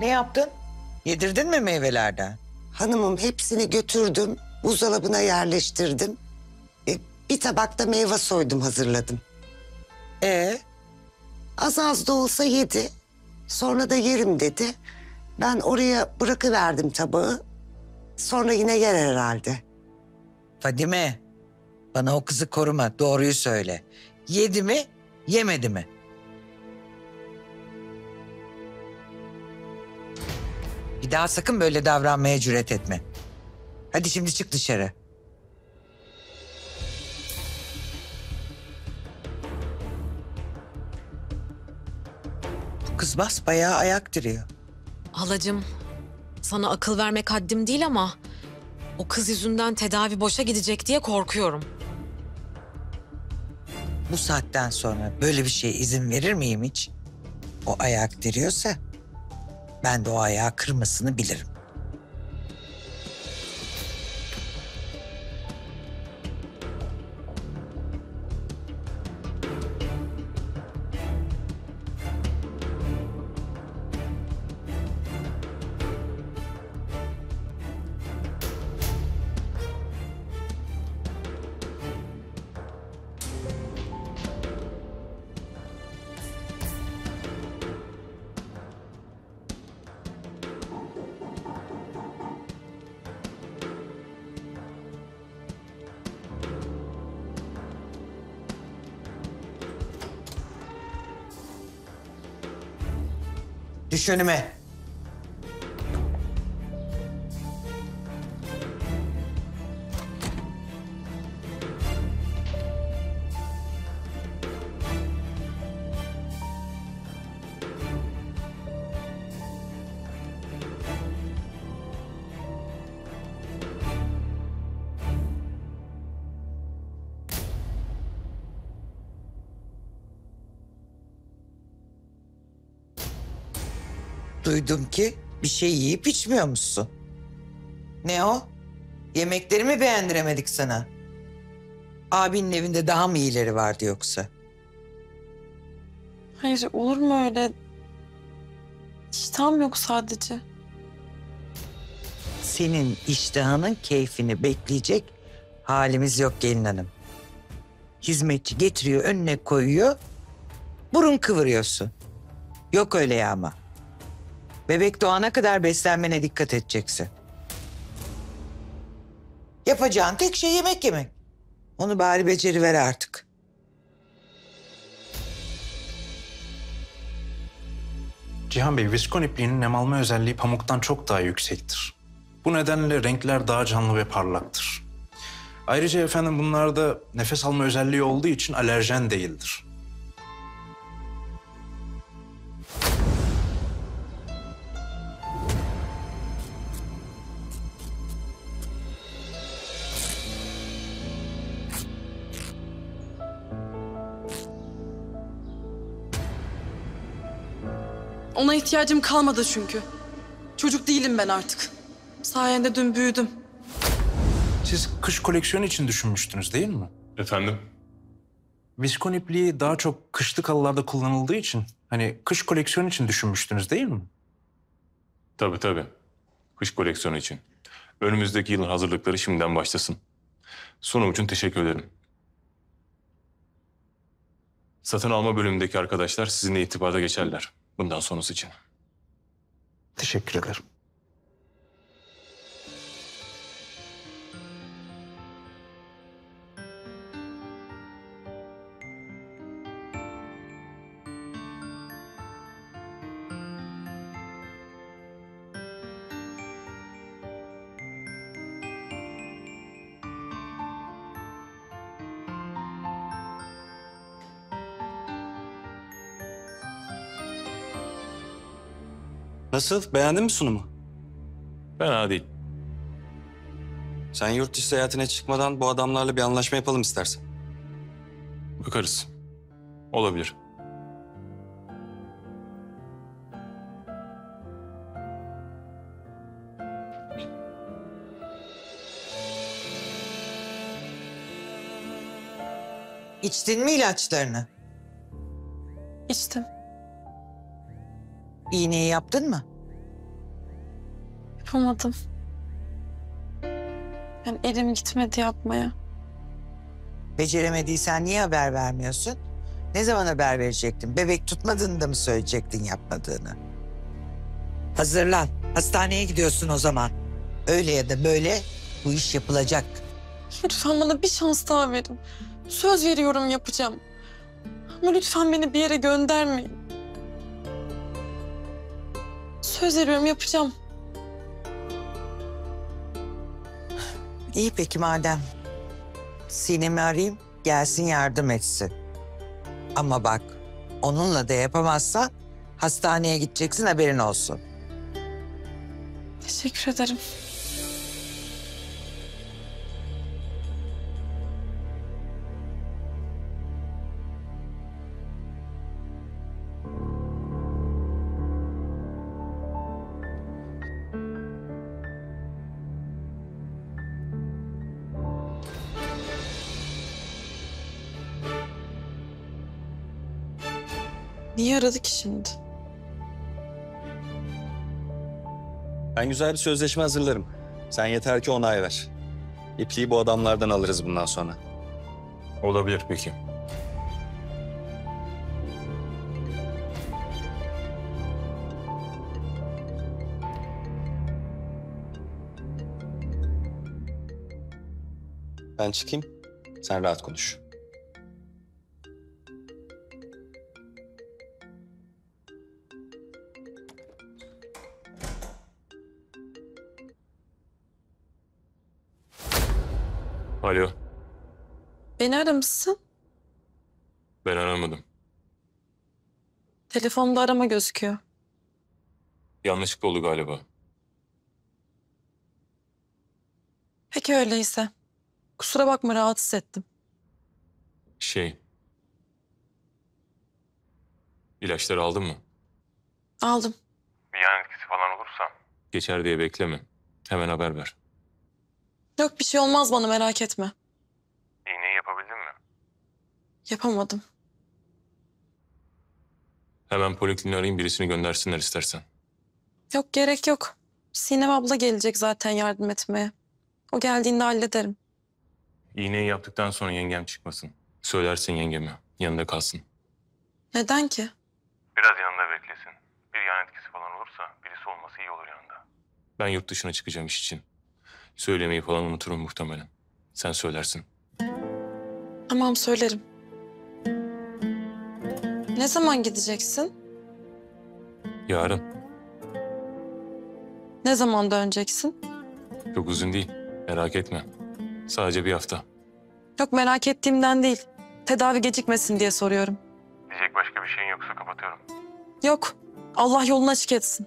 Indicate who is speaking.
Speaker 1: Ne yaptın? Yedirdin mi meyvelerden?
Speaker 2: Hanımım hepsini götürdüm. Buzdolabına yerleştirdim. E, bir tabakta meyve soydum hazırladım.
Speaker 1: Ee,
Speaker 2: Az az da olsa yedi. Sonra da yerim dedi. Ben oraya bırakıverdim tabağı. Sonra yine yer herhalde.
Speaker 1: Fadime, bana o kızı koruma, doğruyu söyle. Yedi mi, yemedi mi? Bir daha sakın böyle davranmaya cüret etme. Hadi şimdi çık dışarı. Bu kız basbayağı ayak diriyor.
Speaker 3: Halacığım, sana akıl vermek haddim değil ama... ...o kız yüzünden tedavi boşa gidecek diye korkuyorum.
Speaker 1: Bu saatten sonra böyle bir şeye izin verir miyim hiç? O ayak diriyorsa ben ayağı kırmasını bilirim. Düş önüme. Duydum ki bir şey yiyip içmiyor musun? Ne o? Yemeklerimi beğendiremedik sana. Abinin evinde daha mı iyileri vardı yoksa?
Speaker 4: Hayır olur mu öyle? İştahım yok sadece.
Speaker 1: Senin iştahının keyfini bekleyecek halimiz yok gelin hanım. Hizmetçi getiriyor önüne koyuyor. Burun kıvırıyorsun. Yok öyle ya ama. Bebek doğana kadar beslenmene dikkat edeceksin. Yapacağın tek şey yemek yemek. Onu bari beceriver artık.
Speaker 5: Cihan Bey, viskon ipliğinin nem alma özelliği pamuktan çok daha yüksektir. Bu nedenle renkler daha canlı ve parlaktır. Ayrıca efendim bunlarda nefes alma özelliği olduğu için alerjen değildir.
Speaker 4: Ona ihtiyacım kalmadı çünkü. Çocuk değilim ben artık. Sayende dün büyüdüm.
Speaker 5: Siz kış koleksiyonu için düşünmüştünüz değil mi?
Speaker 6: Efendim?
Speaker 5: Viskon ipliği daha çok kışlık halılarda kullanıldığı için hani kış koleksiyonu için düşünmüştünüz değil mi?
Speaker 6: Tabii tabii. Kış koleksiyonu için. Önümüzdeki yılın hazırlıkları şimdiden başlasın. Sunum için teşekkür ederim. Satın alma bölümündeki arkadaşlar sizinle irtibata geçerler. Bundan sonrası için.
Speaker 5: Teşekkür ederim.
Speaker 7: Nasıl? Beğendin mi sunumu?
Speaker 6: Fena değil.
Speaker 7: Sen yurt dışı seyahatine çıkmadan bu adamlarla bir anlaşma yapalım istersen.
Speaker 6: Bakarız. Olabilir.
Speaker 1: İçtin mi ilaçlarını?
Speaker 4: İçtim.
Speaker 1: İğneyi yaptın mı?
Speaker 4: Yapamadım. Yani elim gitmedi yapmaya.
Speaker 1: Beceremediysen niye haber vermiyorsun? Ne zaman haber verecektin? Bebek tutmadığını da mı söyleyecektin yapmadığını? Hazırlan. Hastaneye gidiyorsun o zaman. Öyle ya da böyle bu iş yapılacak.
Speaker 4: Lütfen bana bir şans daha verin. Söz veriyorum yapacağım. Ama lütfen beni bir yere göndermeyin. Söz veriyorum yapacağım.
Speaker 1: İyi peki madem. Sinem'i arayayım gelsin yardım etsin. Ama bak onunla da yapamazsan hastaneye gideceksin haberin olsun.
Speaker 4: Teşekkür ederim. Niye aradı ki şimdi?
Speaker 7: Ben güzel bir sözleşme hazırlarım. Sen yeter ki onay ver. İpliği bu adamlardan alırız bundan sonra.
Speaker 6: Olabilir peki.
Speaker 7: Ben çıkayım. Sen rahat konuş.
Speaker 6: Alo,
Speaker 4: Beni aramışsın.
Speaker 6: ben aramadım.
Speaker 4: Telefonda arama gözüküyor.
Speaker 6: Yanlışlıkla oldu galiba.
Speaker 4: Peki öyleyse. Kusura bakma rahatsız ettim.
Speaker 6: Şey... İlaçları aldın mı?
Speaker 4: Aldım.
Speaker 6: Bir yan etkisi falan olursa? Geçer diye bekleme. Hemen haber ver.
Speaker 4: Yok bir şey olmaz bana merak etme.
Speaker 6: İğneyi yapabildin mi?
Speaker 4: Yapamadım.
Speaker 6: Hemen polikliniği arayayım birisini göndersinler istersen.
Speaker 4: Yok gerek yok. Sinem abla gelecek zaten yardım etmeye. O geldiğinde hallederim.
Speaker 6: İğneyi yaptıktan sonra yengem çıkmasın. Söylersin yengeme. Yanında kalsın.
Speaker 4: Neden ki?
Speaker 6: Biraz yanında beklesin. Bir yan etkisi falan olursa birisi olması iyi olur yanında. Ben yurt dışına çıkacağım iş için. Söylemeyi falan unuturum muhtemelen. Sen söylersin.
Speaker 4: Tamam söylerim. Ne zaman gideceksin?
Speaker 6: Yarın.
Speaker 4: Ne zaman döneceksin?
Speaker 6: Çok uzun değil. Merak etme. Sadece bir hafta.
Speaker 4: Yok merak ettiğimden değil. Tedavi gecikmesin diye soruyorum.
Speaker 6: Diyecek başka bir şeyin yoksa kapatıyorum.
Speaker 4: Yok. Allah yolunu açık etsin.